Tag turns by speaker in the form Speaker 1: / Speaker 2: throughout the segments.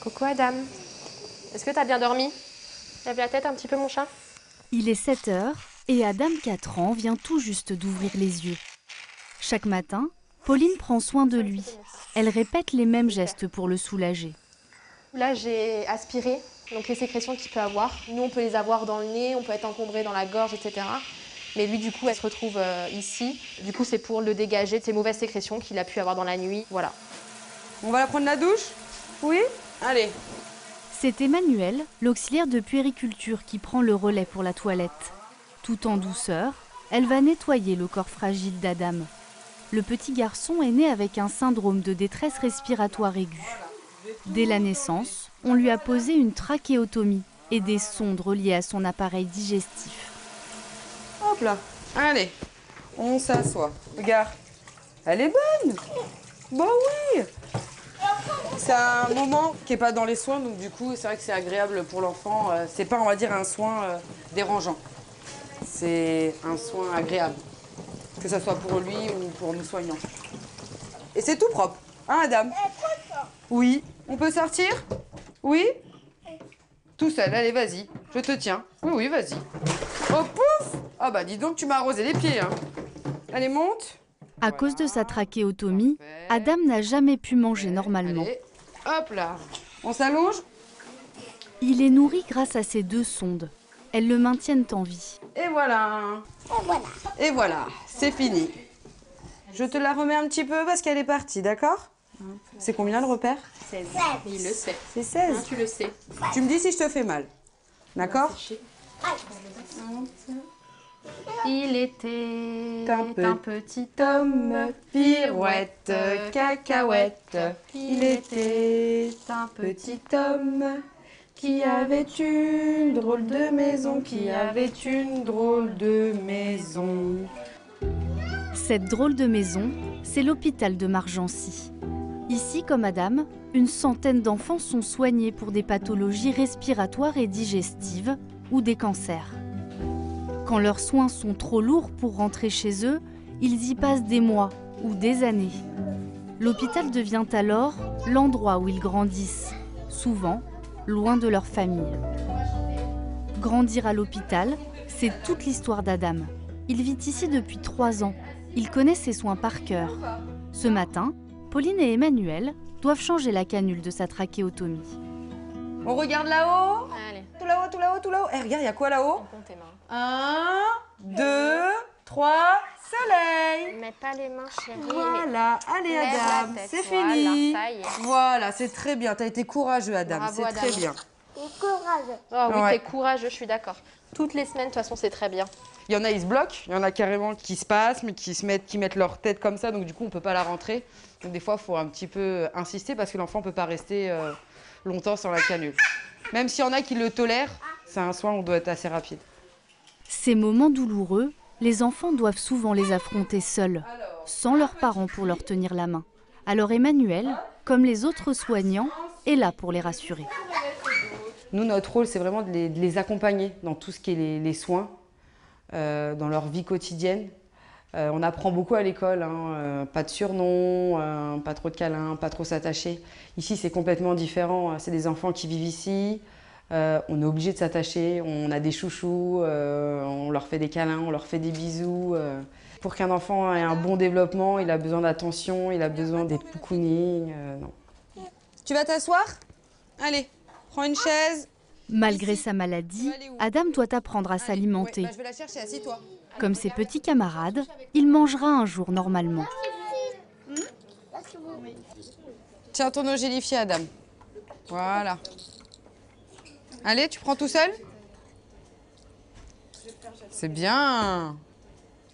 Speaker 1: Coucou Adam. Est-ce que t'as bien dormi? Lève la tête un petit peu mon chat?
Speaker 2: Il est 7 heures et Adam, 4 ans, vient tout juste d'ouvrir les yeux. Chaque matin, Pauline prend soin de lui. Elle répète les mêmes gestes pour le soulager.
Speaker 1: Là j'ai aspiré, donc les sécrétions qu'il peut avoir. Nous on peut les avoir dans le nez, on peut être encombré dans la gorge, etc. Mais lui du coup elle se retrouve euh, ici. Du coup c'est pour le dégager de ces mauvaises sécrétions qu'il a pu avoir dans la nuit. Voilà.
Speaker 3: On va la prendre la douche? Oui? Allez.
Speaker 2: C'est Emmanuel, l'auxiliaire de puériculture, qui prend le relais pour la toilette. Tout en douceur, elle va nettoyer le corps fragile d'Adam. Le petit garçon est né avec un syndrome de détresse respiratoire aiguë. Dès la naissance, on lui a posé une trachéotomie et des sondes reliées à son appareil digestif.
Speaker 3: Hop là. Allez, on s'assoit. Regarde. Elle est bonne. Bah oui. C'est un moment qui n'est pas dans les soins, donc du coup, c'est vrai que c'est agréable pour l'enfant. Euh, C'est pas, on va dire, un soin euh, dérangeant. C'est un soin agréable, que ce soit pour lui ou pour nous soignants. Et c'est tout propre, hein, Adam? Oui. On peut sortir? Oui? Tout seul, allez, vas-y. Je te tiens. Oui, oui, vas-y. Oh, pouf Ah bah dis donc, tu m'as arrosé les pieds, hein. Allez, monte.
Speaker 2: À cause de sa trachéotomie, Adam n'a jamais pu manger normalement.
Speaker 3: Hop là. On s'allonge
Speaker 2: Il est nourri grâce à ces deux sondes. Elles le maintiennent en vie.
Speaker 3: Et voilà. Et voilà, c'est fini. Je te la remets un petit peu parce qu'elle est partie, d'accord? C'est combien le repère?
Speaker 1: 16. Il le sait.
Speaker 3: C'est 16.
Speaker 1: Hein, tu le sais.
Speaker 3: Tu me dis si je te fais mal. D'accord?
Speaker 1: Il était
Speaker 3: Un
Speaker 1: un petit homme
Speaker 3: Pirouette, cacahuète. Il était
Speaker 1: un
Speaker 3: petit homme qui avait une drôle de maison, qui avait une drôle de maison.
Speaker 2: Cette drôle de maison, c'est l'hôpital de Margency. Ici, comme Adam, une centaine d'enfants sont soignés pour des pathologies respiratoires et digestives ou des cancers. Quand leurs soins sont trop lourds pour rentrer chez eux, ils y passent des mois ou des années. L'hôpital devient alors l'endroit où ils grandissent, souvent loin de leur famille. Grandir à l'hôpital, c'est toute l'histoire d'Adam. Il vit ici depuis trois ans. Il connaît ses soins par cœur. Ce matin, Pauline et Emmanuel doivent changer la canule de sa trachéotomie.
Speaker 3: On regarde là-haut
Speaker 1: Allez,
Speaker 3: Tout là-haut, tout là-haut, tout là-haut. Eh, regarde, il y a quoi là-haut?
Speaker 1: On compte tes mains.
Speaker 3: Un, deux, trois, soleil
Speaker 1: Mets pas les mains, chérie.
Speaker 3: Voilà, allez
Speaker 1: Lève
Speaker 3: Adam, c'est fini. Voilà, c'est très bien. T'as été courageux, Adam. C'est très bien.
Speaker 1: Oh oui,
Speaker 3: Ouais.
Speaker 1: t'es courageux, je suis d'accord. Toutes les semaines, de toute façon, c'est très bien.
Speaker 3: Il y en a, ils se bloquent. Il y en a carrément qui se passent, mais qui se mettent, qui mettent leur tête comme ça. Donc du coup, on peut pas la rentrer. Donc des fois, il faut un petit peu insister parce que l'enfant peut pas rester euh, longtemps sans la canule. Même s'il y en a qui le tolèrent, c'est un soin où on doit être assez rapide.
Speaker 2: Ces moments douloureux, les enfants doivent souvent les affronter seuls, sans leurs parents pour leur tenir la main. Alors Emmanuel, comme les autres soignants, est là pour les rassurer.
Speaker 3: Nous, notre rôle, c'est vraiment de les, accompagner dans tout ce qui est les, soins, euh, dans leur vie quotidienne. Euh, on apprend beaucoup à l'école, hein, euh, pas de surnom, pas trop de câlins, pas trop s'attacher. Ici, c'est complètement différent. C'est des enfants qui vivent ici. Euh, on est obligé de s'attacher. On a des chouchous, euh, on leur fait des câlins, on leur fait des bisous. euh. Pour qu'un enfant ait un bon développement, il a besoin d'attention, il a besoin d'être coucouning. euh, non. Tu vas t'asseoir? Allez, prends une chaise.
Speaker 2: Malgré sa maladie, Adam doit apprendre à s'alimenter.
Speaker 3: Ouais, bah, chercher.
Speaker 2: Comme ses petits camarades, il mangera un jour normalement.
Speaker 3: Tiens ton eau gélifiée, Adam. Voilà. Allez, tu prends tout seul? C'est bien.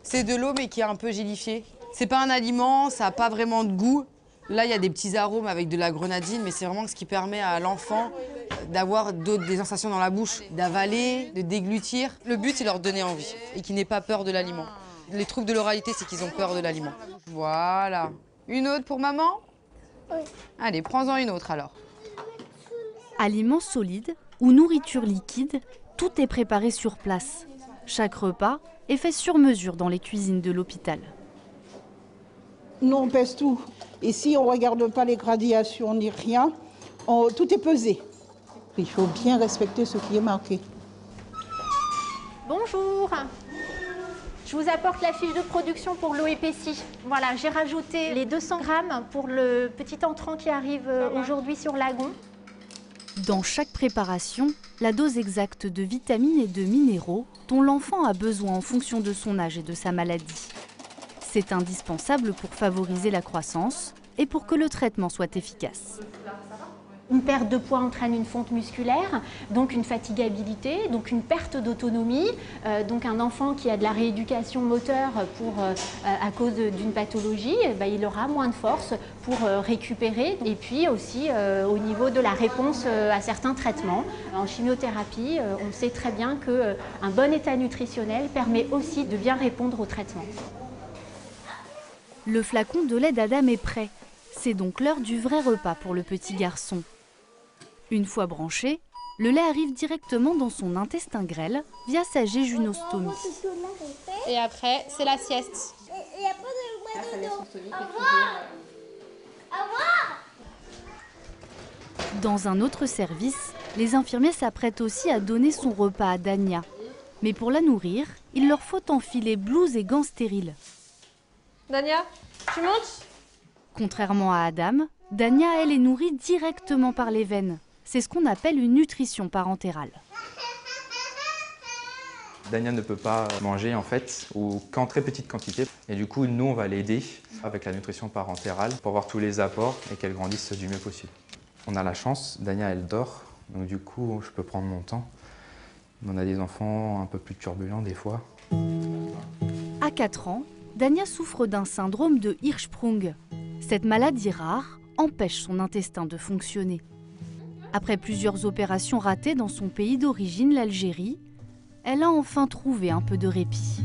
Speaker 3: C'est de l'eau, mais qui est un peu gélifiée. C'est pas un aliment, ça a pas vraiment de goût. Là, il y a des petits arômes avec de la grenadine, mais c'est vraiment ce qui permet à l'enfant d'avoir d'autres des sensations dans la bouche, d'avaler, de déglutir. Le but, c'est leur donner envie et qu'ils n'aient pas peur de l'aliment. Les troubles de l'oralité, c'est qu'ils ont peur de l'aliment. Voilà. Une autre pour maman? Allez, prends-en une autre alors.
Speaker 2: Aliments solides ou nourriture liquide, tout est préparé sur place. Chaque repas est fait sur mesure dans les cuisines de l'hôpital.
Speaker 4: Nous, on pèse tout. Ici, on ne regarde pas les gradations ni rien. Tout est pesé. Il faut bien respecter ce qui est marqué.
Speaker 5: Bonjour. Je vous apporte la fiche de production pour l'eau épaissie. Voilà, j'ai rajouté les 200 grammes pour le petit entrant qui arrive aujourd'hui sur Lagon.
Speaker 2: Dans chaque préparation, la dose exacte de vitamines et de minéraux dont l'enfant a besoin en fonction de son âge et de sa maladie. C'est indispensable pour favoriser la croissance et pour que le traitement soit efficace.
Speaker 5: Une perte de poids entraîne une fonte musculaire, donc une fatigabilité, donc une perte d'autonomie. Euh, donc un enfant qui a de la rééducation moteur euh, à cause d'une pathologie, eh ben, il aura moins de force pour euh, récupérer. Et puis aussi au niveau de la réponse à certains traitements. En chimiothérapie, on sait très bien qu'un bon état nutritionnel permet aussi de bien répondre au traitement.
Speaker 2: Le flacon de lait d'Adam est prêt. C'est donc l'heure du vrai repas pour le petit garçon. Une fois branché, le lait arrive directement dans son intestin grêle via sa jéjunostomie.
Speaker 1: Et après, c'est la sieste.
Speaker 2: Dans un autre service, les infirmiers s'apprêtent aussi à donner son repas à Dania. Mais pour la nourrir, il leur faut enfiler blouse et gants stériles.
Speaker 1: Dania, tu montes?
Speaker 2: Contrairement à Adam, Dania, elle, est nourrie directement par les veines. C'est ce qu'on appelle une nutrition parentérale.
Speaker 6: Dania ne peut pas manger en fait, ou qu'en très petite quantité. Et du coup, nous, on va l'aider avec la nutrition parentérale pour avoir tous les apports et qu'elle grandisse du mieux possible. On a la chance, Dania, elle dort, donc du coup, je peux prendre mon temps. On a des enfants un peu plus turbulents des fois.
Speaker 2: À 4 ans, Dania souffre d'un syndrome de Hirschsprung. Cette maladie rare empêche son intestin de fonctionner. Après plusieurs opérations ratées dans son pays d'origine, l'Algérie, elle a enfin trouvé un peu de répit.